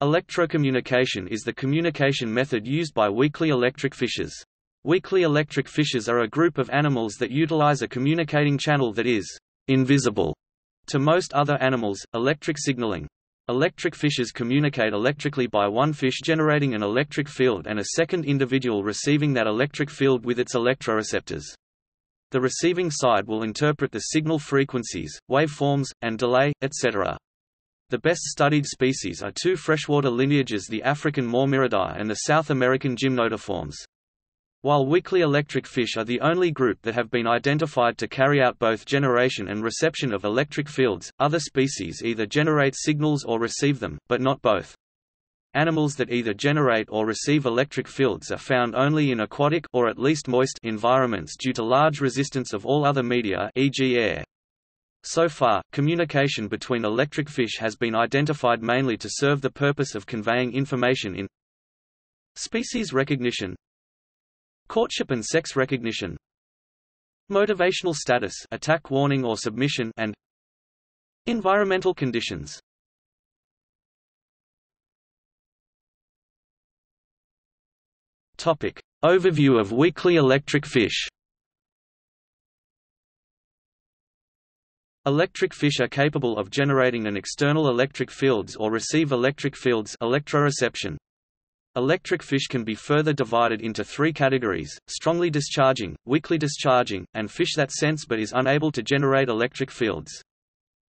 Electrocommunication is the communication method used by weakly electric fishes. Weakly electric fishes are a group of animals that utilize a communicating channel that is invisible to most other animals, electric signaling. Electric fishes communicate electrically by one fish generating an electric field and a second individual receiving that electric field with its electroreceptors. The receiving side will interpret the signal frequencies, waveforms, and delay, etc. The best studied species are two freshwater lineages the African Mormyridae and the South American Gymnotiforms. While weakly electric fish are the only group that have been identified to carry out both generation and reception of electric fields, other species either generate signals or receive them, but not both. Animals that either generate or receive electric fields are found only in aquatic or at least moist environments due to large resistance of all other media e.g. air. So far, communication between electric fish has been identified mainly to serve the purpose of conveying information in species recognition, courtship and sex recognition, motivational status attack warning or submission and environmental conditions. Topic. Overview of weakly electric fish Electric fish are capable of generating an external electric fields or receive electric fields electroreception. Electric fish can be further divided into three categories, strongly discharging, weakly discharging, and fish that sense but is unable to generate electric fields.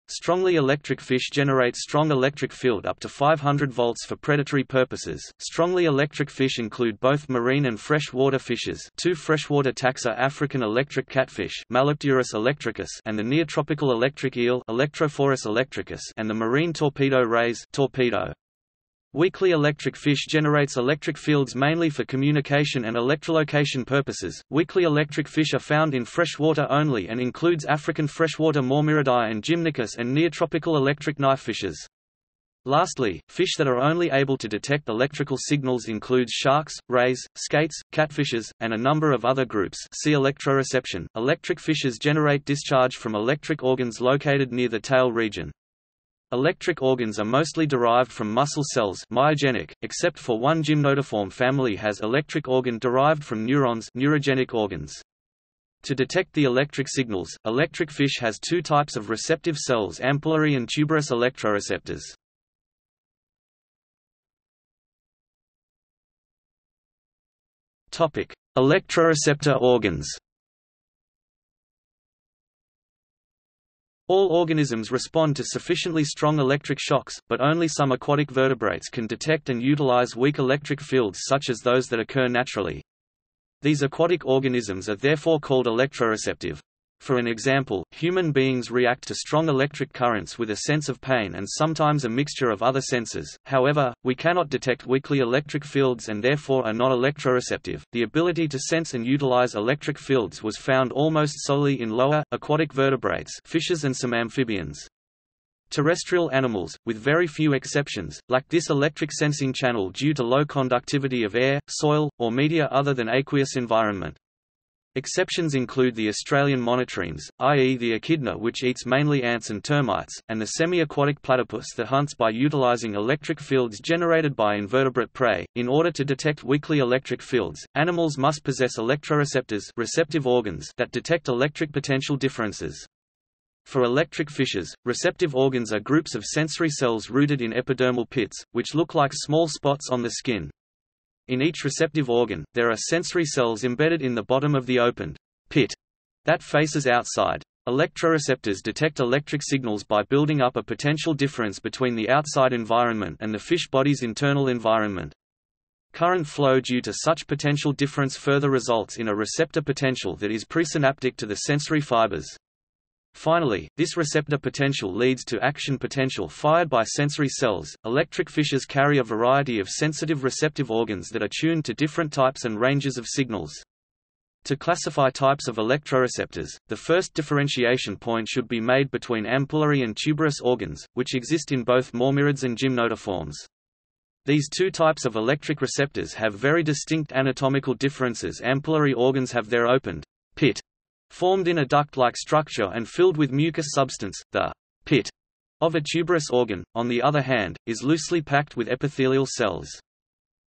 Strongly electric fish generate strong electric field up to 500 volts for predatory purposes. Strongly electric fish include both marine and freshwater fishes. Two freshwater taxa African electric catfish, Malapterurus electricus, and the neotropical electric eel, Electrophorus electricus, and the marine torpedo rays, torpedo. Weakly electric fish generates electric fields mainly for communication and electrolocation purposes. Weakly electric fish are found in freshwater only and includes African freshwater Mormyridae and Gymnotus and neotropical electric knifefishes. Lastly, fish that are only able to detect electrical signals includes sharks, rays, skates, catfishes, and a number of other groups see electroreception. Electric fishes generate discharge from electric organs located near the tail region. Electric organs are mostly derived from muscle cells myogenic, except for one gymnotiform family has electric organ derived from neurons neurogenic organs. To detect the electric signals, electric fish has two types of receptive cells ampullary and tuberous electroreceptors. Electroreceptor organs All organisms respond to sufficiently strong electric shocks, but only some aquatic vertebrates can detect and utilize weak electric fields such as those that occur naturally. These aquatic organisms are therefore called electroreceptive. For an example, human beings react to strong electric currents with a sense of pain and sometimes a mixture of other senses. However, we cannot detect weakly electric fields and therefore are not electroreceptive. The ability to sense and utilize electric fields was found almost solely in lower, aquatic vertebrates, fishes and some amphibians. Terrestrial animals, with very few exceptions, lack this electric sensing channel due to low conductivity of air, soil, or media other than aqueous environment. Exceptions include the Australian monotremes, i.e. the echidna which eats mainly ants and termites, and the semi-aquatic platypus that hunts by utilizing electric fields generated by invertebrate prey. In order to detect weakly electric fields, animals must possess electroreceptors receptive organs that detect electric potential differences. For electric fishes, receptive organs are groups of sensory cells rooted in epidermal pits, which look like small spots on the skin. In each receptive organ, there are sensory cells embedded in the bottom of the opened pit that faces outside. Electroreceptors detect electric signals by building up a potential difference between the outside environment and the fish body's internal environment. Current flow due to such potential difference further results in a receptor potential that is presynaptic to the sensory fibers. Finally, this receptor potential leads to action potential fired by sensory cells. Electric fishes carry a variety of sensitive receptive organs that are tuned to different types and ranges of signals. To classify types of electroreceptors, the first differentiation point should be made between ampullary and tuberous organs, which exist in both mormyrids and gymnotiforms. These two types of electric receptors have very distinct anatomical differences. Ampullary organs have their opened pit Formed in a duct-like structure and filled with mucus substance, the pit of a tuberous organ, on the other hand, is loosely packed with epithelial cells.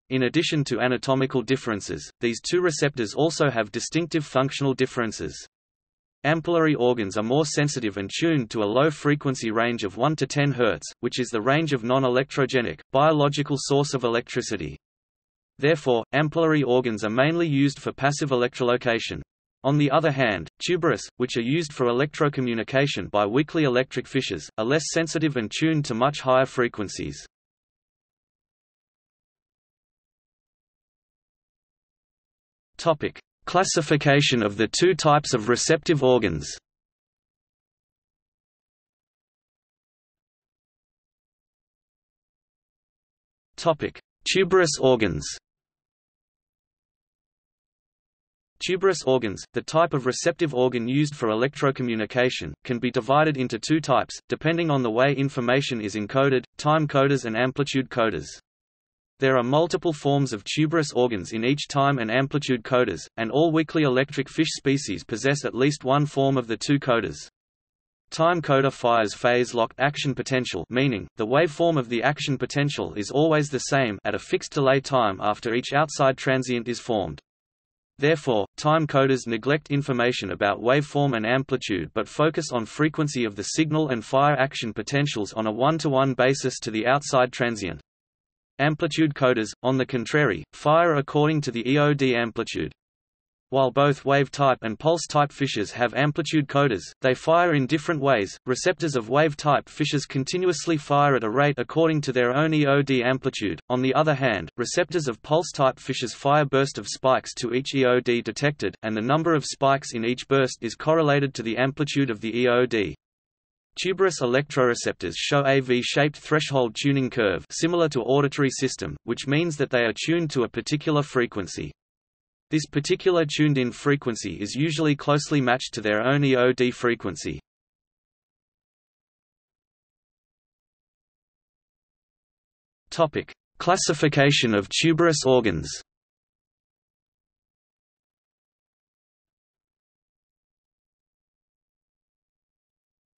In addition to anatomical differences, these two receptors also have distinctive functional differences. Ampullary organs are more sensitive and tuned to a low frequency range of 1 to 10 Hz, which is the range of non-electrogenic, biological source of electricity. Therefore, ampullary organs are mainly used for passive electrolocation. On the other hand, tuberous, which are used for electrocommunication by weakly electric fishes, are less sensitive and tuned to much higher frequencies. Topic: Classification of the two types of receptive organs. Topic: Tuberous organs. Tuberous organs, the type of receptive organ used for electrocommunication, can be divided into two types, depending on the way information is encoded, time coders and amplitude coders. There are multiple forms of tuberous organs in each time and amplitude coders, and all weakly electric fish species possess at least one form of the two coders. Time coder fires phase-locked action potential meaning, the waveform of the action potential is always the same at a fixed delay time after each outside transient is formed. Therefore, time coders neglect information about waveform and amplitude but focus on frequency of the signal and fire action potentials on a one-to-one -one basis to the outside transient. Amplitude coders, on the contrary, fire according to the EOD amplitude. While both wave-type and pulse-type fishes have amplitude coders, they fire in different ways. Receptors of wave-type fishes continuously fire at a rate according to their own EOD amplitude. On the other hand, receptors of pulse-type fishes fire burst of spikes to each EOD detected, and the number of spikes in each burst is correlated to the amplitude of the EOD. Tuberous electroreceptors show a V-shaped threshold tuning curve similar to auditory system, which means that they are tuned to a particular frequency. This particular tuned-in frequency is usually closely matched to their own EOD frequency. Topic: Classification of tuberous organs.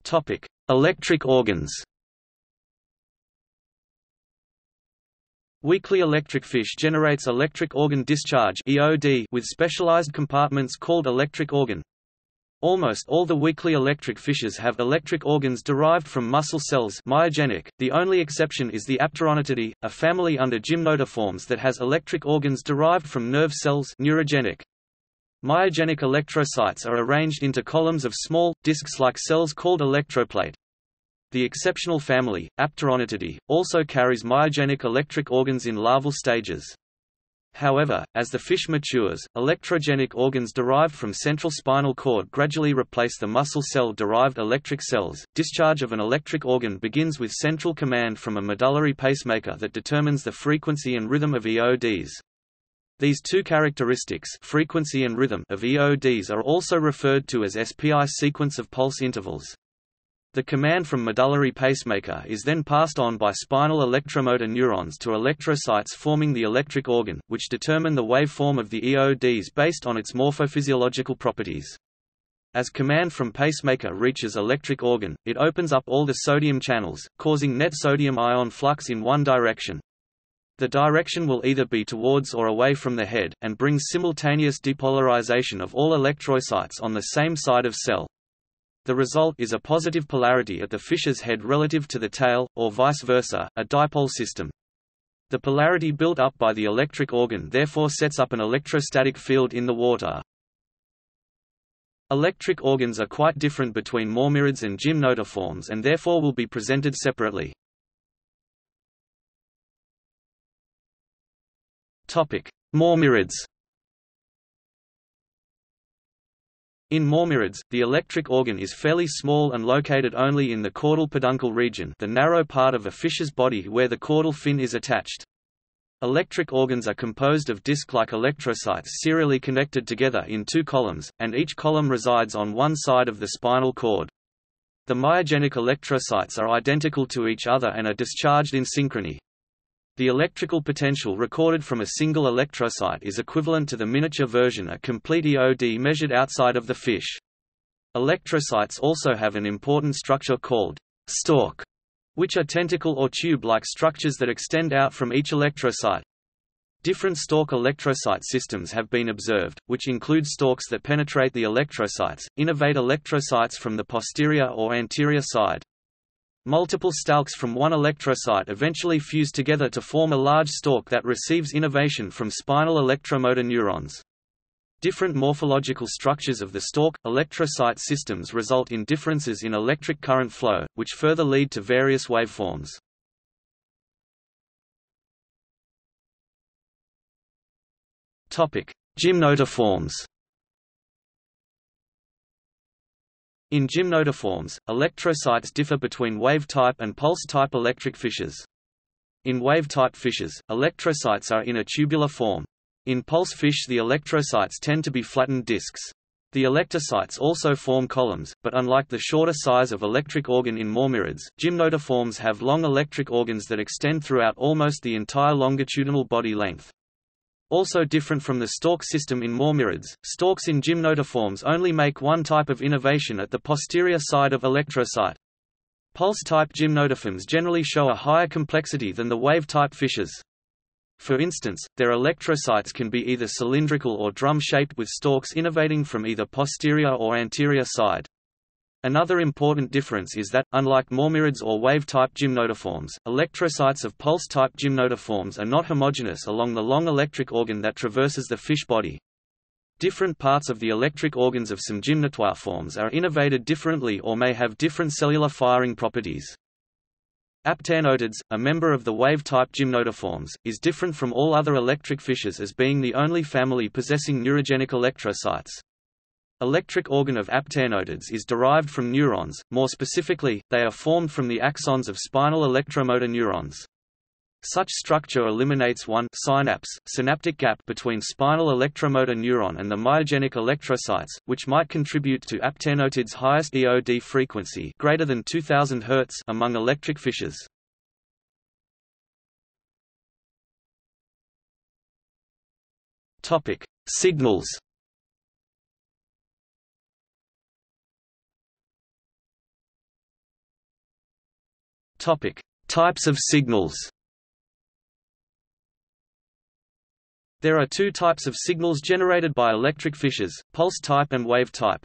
Topic: Electric organs. Weakly electric fish generates electric organ discharge (EOD) with specialized compartments called electric organ. Almost all the weakly electric fishes have electric organs derived from muscle cells myogenic. The only exception is the Apteronotidae, a family under gymnotiforms that has electric organs derived from nerve cells neurogenic. Myogenic electrocytes are arranged into columns of small, discs-like cells called electroplate. The exceptional family, Apteronotidae, also carries myogenic electric organs in larval stages. However, as the fish matures, electrogenic organs derived from central spinal cord gradually replace the muscle cell-derived electric cells. Discharge of an electric organ begins with central command from a medullary pacemaker that determines the frequency and rhythm of EODs. These two characteristics frequency and rhythm of EODs are also referred to as SPI sequence of pulse intervals. The command from medullary pacemaker is then passed on by spinal electromotor neurons to electrocytes forming the electric organ, which determine the waveform of the EODs based on its morphophysiological properties. As command from pacemaker reaches electric organ, it opens up all the sodium channels, causing net sodium ion flux in one direction. The direction will either be towards or away from the head, and brings simultaneous depolarization of all electrocytes on the same side of cell. The result is a positive polarity at the fish's head relative to the tail, or vice versa, a dipole system. The polarity built up by the electric organ therefore sets up an electrostatic field in the water. Electric organs are quite different between mormyrids and gymnotiforms and therefore will be presented separately. Mormyrids In mormyrids, the electric organ is fairly small and located only in the caudal peduncle region the narrow part of a fish's body where the caudal fin is attached. Electric organs are composed of disc-like electrocytes serially connected together in two columns, and each column resides on one side of the spinal cord. The myogenic electrocytes are identical to each other and are discharged in synchrony. The electrical potential recorded from a single electrocyte is equivalent to the miniature version a complete EOD measured outside of the fish. Electrocytes also have an important structure called stalk, which are tentacle or tube-like structures that extend out from each electrocyte. Different stalk electrocyte systems have been observed, which include stalks that penetrate the electrocytes, innervate electrocytes from the posterior or anterior side. Multiple stalks from one electrocyte eventually fuse together to form a large stalk that receives innervation from spinal electromotor neurons. Different morphological structures of the stalk, electrocyte systems result in differences in electric current flow, which further lead to various waveforms. Gymnotiforms In gymnotiforms, electrocytes differ between wave-type and pulse-type electric fishes. In wave-type fishes, electrocytes are in a tubular form. In pulse fish the electrocytes tend to be flattened disks. The electrocytes also form columns, but unlike the shorter size of electric organ in mormyrids, gymnotiforms have long electric organs that extend throughout almost the entire longitudinal body length. Also different from the stalk system in mormyrids, stalks in gymnotiforms only make one type of innervation at the posterior side of electrocyte. Pulse-type gymnotiforms generally show a higher complexity than the wave-type fishes. For instance, their electrocytes can be either cylindrical or drum-shaped with stalks innervating from either posterior or anterior side. Another important difference is that, unlike mormyrids or wave-type gymnotiforms, electrocytes of pulse-type gymnotiforms are not homogeneous along the long electric organ that traverses the fish body. Different parts of the electric organs of some gymnotiforms are innervated differently or may have different cellular firing properties. Aptenotids, a member of the wave-type gymnotiforms, is different from all other electric fishes as being the only family possessing neurogenic electrocytes. Electric organ of aptenotids is derived from neurons, more specifically, they are formed from the axons of spinal electromotor neurons. Such structure eliminates one synapse, synaptic gap between spinal electromotor neuron and the myogenic electrocytes, which might contribute to aptenotid's highest EOD frequency greater than 2000 Hz among electric fishes. Signals Topic: Types of signals. There are two types of signals generated by electric fishes, pulse type and wave type.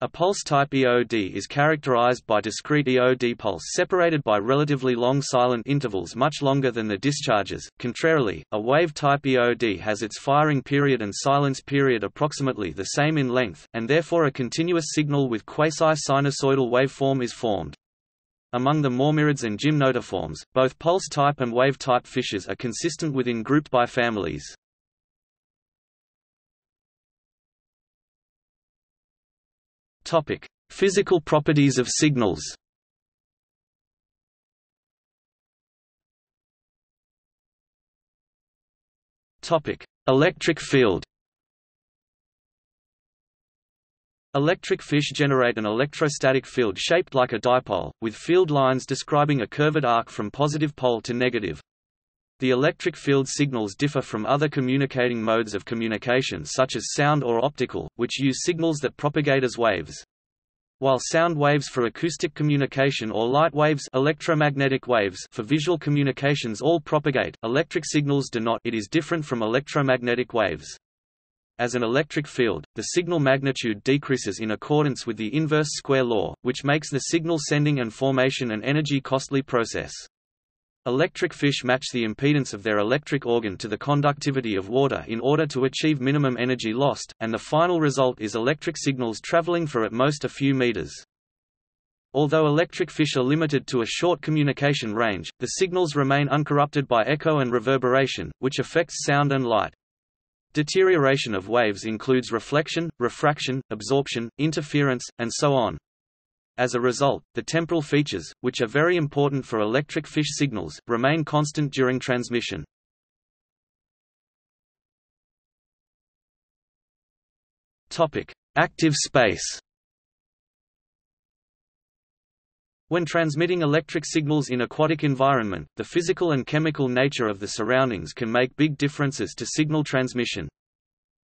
A pulse-type EOD is characterized by discrete EOD pulse separated by relatively long silent intervals much longer than the discharges. Contrarily, a wave-type EOD has its firing period and silence period approximately the same in length, and therefore a continuous signal with quasi-sinusoidal waveform is formed. Among the mormyrids and gymnotiforms, both pulse-type and wave-type fishes are consistent within grouped by families. Topic: Physical properties of signals. Topic: Electric field. Electric fish generate an electrostatic field shaped like a dipole, with field lines describing a curved arc from positive pole to negative. The electric field signals differ from other communicating modes of communication such as sound or optical, which use signals that propagate as waves. While sound waves for acoustic communication or light waves, electromagnetic waves for visual communications all propagate, electric signals do not it is different from electromagnetic waves. As an electric field, the signal magnitude decreases in accordance with the inverse square law, which makes the signal sending and formation an energy costly process. Electric fish match the impedance of their electric organ to the conductivity of water in order to achieve minimum energy lost, and the final result is electric signals traveling for at most a few meters. Although electric fish are limited to a short communication range, the signals remain uncorrupted by echo and reverberation, which affects sound and light. Deterioration of waves includes reflection, refraction, absorption, interference, and so on. As a result, the temporal features, which are very important for electric fish signals, remain constant during transmission. Active space When transmitting electric signals in aquatic environment, the physical and chemical nature of the surroundings can make big differences to signal transmission.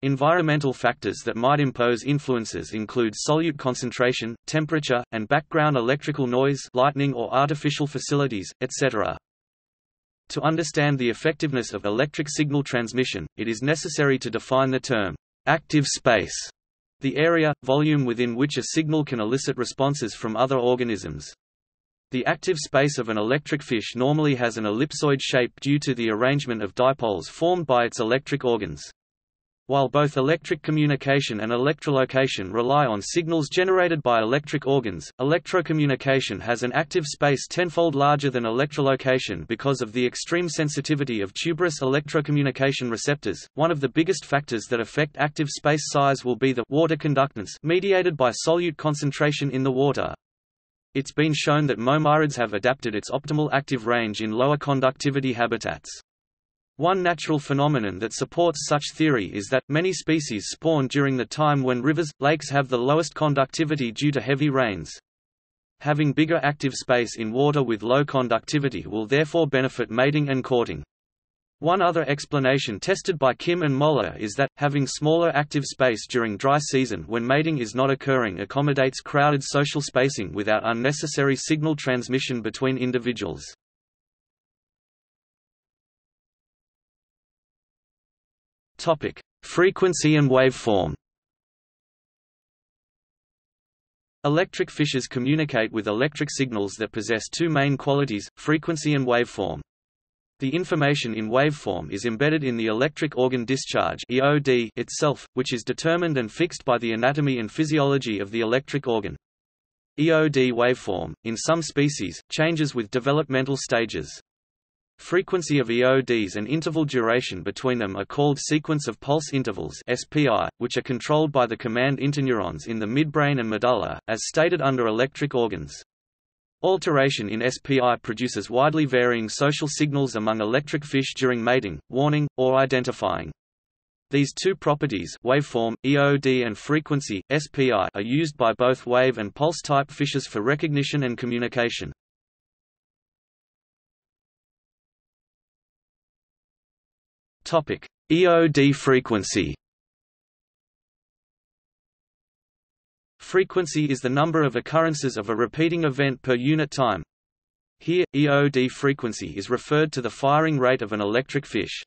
Environmental factors that might impose influences include solute concentration, temperature, and background electrical noise lightning or artificial facilities, etc. To understand the effectiveness of electric signal transmission, it is necessary to define the term, active space, the area, volume within which a signal can elicit responses from other organisms. The active space of an electric fish normally has an ellipsoid shape due to the arrangement of dipoles formed by its electric organs. While both electric communication and electrolocation rely on signals generated by electric organs, electrocommunication has an active space tenfold larger than electrolocation because of the extreme sensitivity of tuberous electrocommunication receptors. One of the biggest factors that affect active space size will be the water conductance mediated by solute concentration in the water. It's been shown that mormyrids have adapted its optimal active range in lower conductivity habitats. One natural phenomenon that supports such theory is that, many species spawn during the time when rivers, lakes have the lowest conductivity due to heavy rains. Having bigger active space in water with low conductivity will therefore benefit mating and courting. One other explanation tested by Kim and Moller is that, having smaller active space during dry season when mating is not occurring accommodates crowded social spacing without unnecessary signal transmission between individuals. Frequency and waveform Electric fishes communicate with electric signals that possess two main qualities, frequency and waveform. The information in waveform is embedded in the electric organ discharge (EOD) itself, which is determined and fixed by the anatomy and physiology of the electric organ. EOD waveform, in some species, changes with developmental stages. Frequency of EODs and interval duration between them are called sequence of pulse intervals (SPI), which are controlled by the command interneurons in the midbrain and medulla, as stated under electric organs. Alteration in SPI produces widely varying social signals among electric fish during mating, warning, or identifying. These two properties waveform, EOD and frequency, SPI are used by both wave and pulse-type fishes for recognition and communication. EOD frequency Frequency is the number of occurrences of a repeating event per unit time. Here, EOD frequency is referred to the firing rate of an electric fish.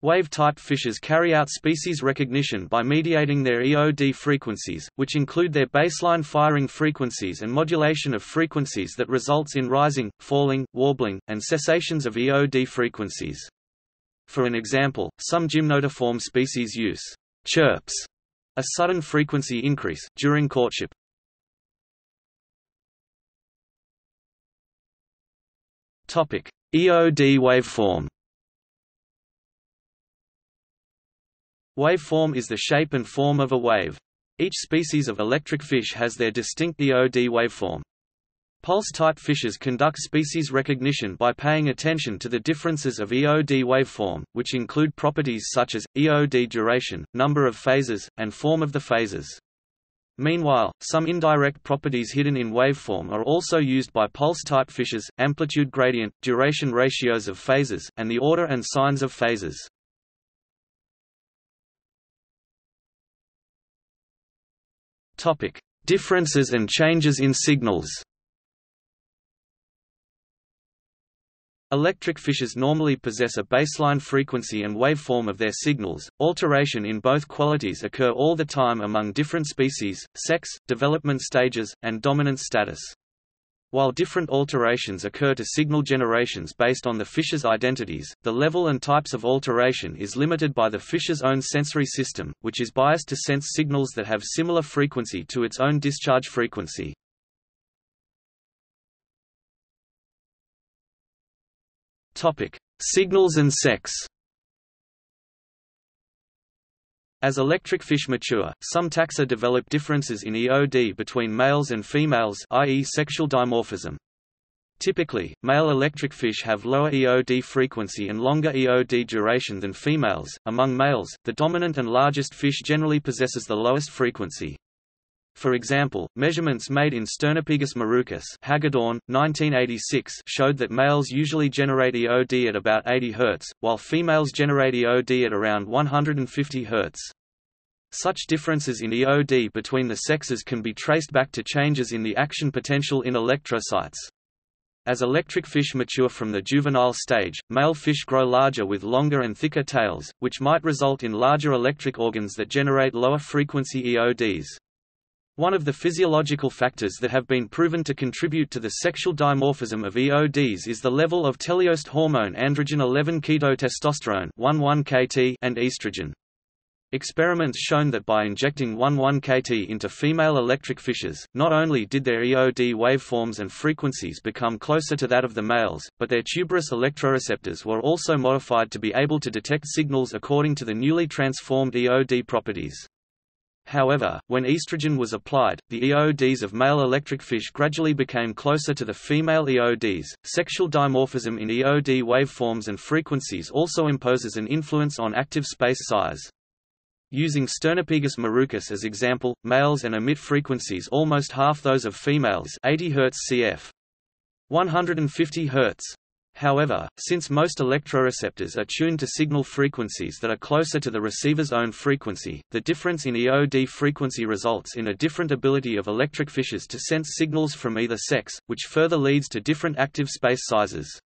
Wave-type fishes carry out species recognition by mediating their EOD frequencies, which include their baseline firing frequencies and modulation of frequencies that results in rising, falling, warbling, and cessations of EOD frequencies. For an example, some gymnotiform species use chirps a sudden frequency increase, during courtship. Topic: EOD waveform Waveform is the shape and form of a wave. Each species of electric fish has their distinct EOD waveform. Pulse-type fishes conduct species recognition by paying attention to the differences of EOD waveform, which include properties such as, EOD duration, number of phases, and form of the phases. Meanwhile, some indirect properties hidden in waveform are also used by pulse-type fishes, amplitude gradient, duration ratios of phases, and the order and signs of phases. Differences and changes in signals Electric fishes normally possess a baseline frequency and waveform of their signals. Alteration in both qualities occur all the time among different species, sex, development stages, and dominant status. While different alterations occur to signal generations based on the fish's identities, the level and types of alteration is limited by the fish's own sensory system, which is biased to sense signals that have similar frequency to its own discharge frequency. Topic: Signals and sex. As electric fish mature, some taxa develop differences in EOD between males and females i.e. sexual dimorphism. Typically, male electric fish have lower EOD frequency and longer EOD duration than females. Among males, the dominant and largest fish generally possesses the lowest frequency. For example, measurements made in Sternopygus macrurus Hagedorn, 1986 showed that males usually generate EOD at about 80 Hz, while females generate EOD at around 150 Hz. Such differences in EOD between the sexes can be traced back to changes in the action potential in electrocytes. As electric fish mature from the juvenile stage, male fish grow larger with longer and thicker tails, which might result in larger electric organs that generate lower frequency EODs. One of the physiological factors that have been proven to contribute to the sexual dimorphism of EODs is the level of teleost hormone androgen 11 ketotestosterone and estrogen. Experiments shown that by injecting 1,1-kT into female electric fishes, not only did their EOD waveforms and frequencies become closer to that of the males, but their tuberous electroreceptors were also modified to be able to detect signals according to the newly transformed EOD properties. However, when estrogen was applied, the EODs of male electric fish gradually became closer to the female EODs. Sexual dimorphism in EOD waveforms and frequencies also imposes an influence on active space size. Using Sternopygus macrurus as example, males and emit frequencies almost half those of females 80 Hz cf. 150 Hz. However, since most electroreceptors are tuned to signal frequencies that are closer to the receiver's own frequency, the difference in EOD frequency results in a different ability of electric fishes to sense signals from either sex, which further leads to different active space sizes.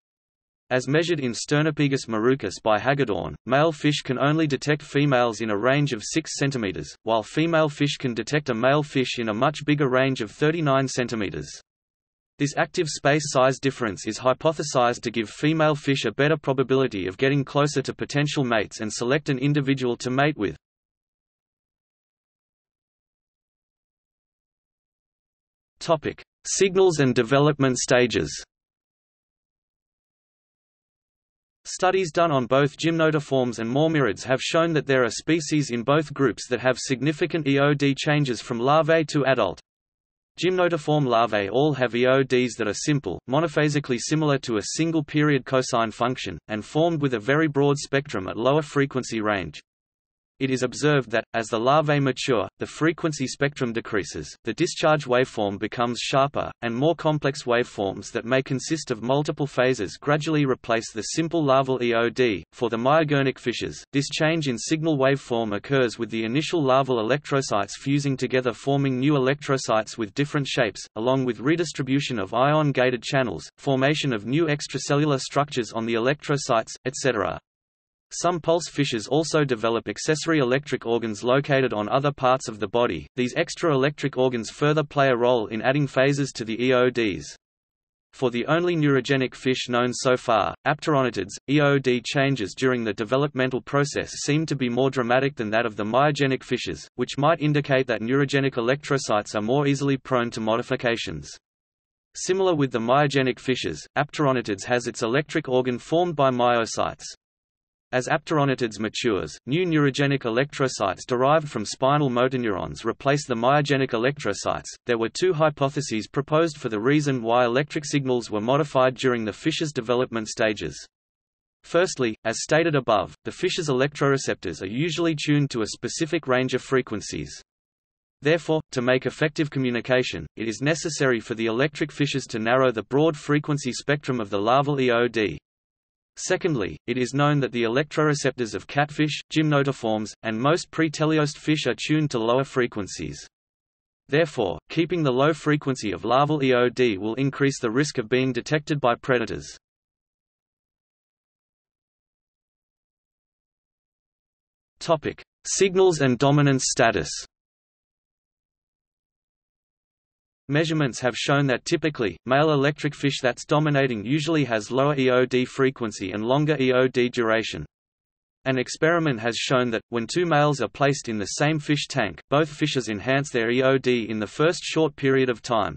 As measured in Sternopygus macrurus by Hagedorn, male fish can only detect females in a range of 6 cm, while female fish can detect a male fish in a much bigger range of 39 cm. This active space size difference is hypothesized to give female fish a better probability of getting closer to potential mates and select an individual to mate with. Topic: Signals and development stages Studies done on both gymnotiforms and mormyrids have shown that there are species in both groups that have significant EOD changes from larvae to adult. Gymnotiform larvae all have EODs that are simple, monophasically similar to a single period cosine function, and formed with a very broad spectrum at lower frequency range. It is observed that, as the larvae mature, the frequency spectrum decreases, the discharge waveform becomes sharper, and more complex waveforms that may consist of multiple phases gradually replace the simple larval EOD. For the myogenic fishes, this change in signal waveform occurs with the initial larval electrocytes fusing together forming new electrocytes with different shapes, along with redistribution of ion-gated channels, formation of new extracellular structures on the electrocytes, etc. Some pulse fishes also develop accessory electric organs located on other parts of the body. These extra electric organs further play a role in adding phases to the EODs. For the only neurogenic fish known so far, apteronotids, EOD changes during the developmental process seem to be more dramatic than that of the myogenic fishes, which might indicate that neurogenic electrocytes are more easily prone to modifications. Similar with the myogenic fishes, apteronotids has its electric organ formed by myocytes. As apteronotids matures, new neurogenic electrocytes derived from spinal motor neurons replace the myogenic electrocytes. There were two hypotheses proposed for the reason why electric signals were modified during the fish's development stages. Firstly, as stated above, the fish's electroreceptors are usually tuned to a specific range of frequencies. Therefore, to make effective communication, it is necessary for the electric fishes to narrow the broad frequency spectrum of the larval EOD. Secondly, it is known that the electroreceptors of catfish, gymnotiforms, and most pre-teleost fish are tuned to lower frequencies. Therefore, keeping the low frequency of larval EOD will increase the risk of being detected by predators. Topic: Signals and dominance status. Measurements have shown that typically, male electric fish that's dominating usually has lower EOD frequency and longer EOD duration. An experiment has shown that, when two males are placed in the same fish tank, both fishes enhance their EOD in the first short period of time.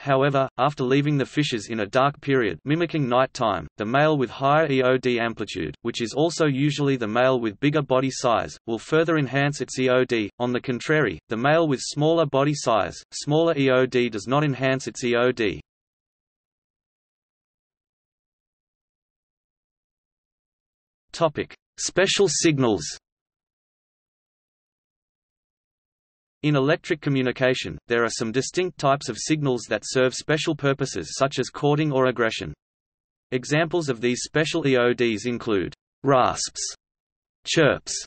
However, after leaving the fishes in a dark period mimicking night time, the male with higher EOD amplitude, which is also usually the male with bigger body size, will further enhance its EOD. On the contrary, the male with smaller body size, smaller EOD does not enhance its EOD. Topic: Special signals. In electric communication, there are some distinct types of signals that serve special purposes such as courting or aggression. Examples of these special EODs include rasps, chirps,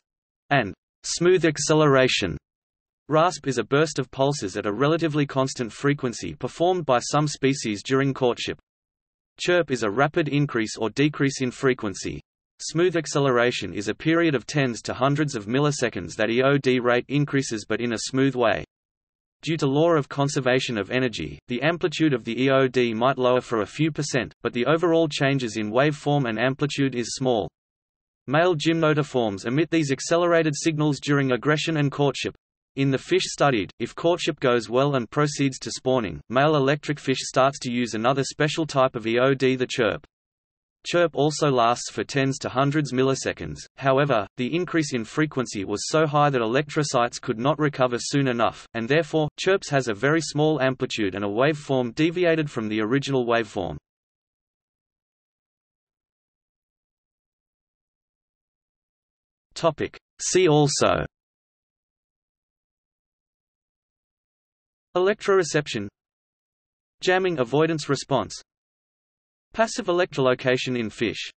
and Smooth acceleration RASP is a burst of pulses at a relatively constant frequency performed by some species during courtship. Chirp is a rapid increase or decrease in frequency. Smooth acceleration is a period of tens to hundreds of milliseconds that EOD rate increases but in a smooth way. Due to law of conservation of energy, the amplitude of the EOD might lower for a few percent, but the overall changes in waveform and amplitude is small. Male gymnotiforms emit these accelerated signals during aggression and courtship. In the fish studied, if courtship goes well and proceeds to spawning, male electric fish starts to use another special type of EOD the chirp. Chirp also lasts for tens to hundreds milliseconds, however, the increase in frequency was so high that electrocytes could not recover soon enough, and therefore, chirps has a very small amplitude and a waveform deviated from the original waveform. See also Electroreception Jamming avoidance response Passive electrolocation in fish